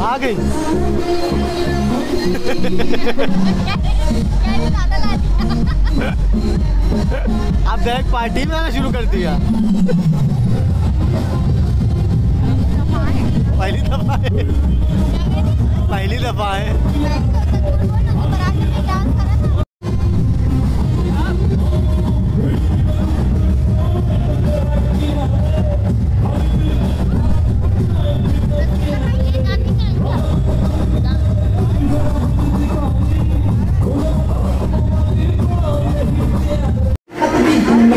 आ गई। अब देख पार्टी में आना शुरू कर दिया। पहली दफ़ा है। पहली दफ़ा है।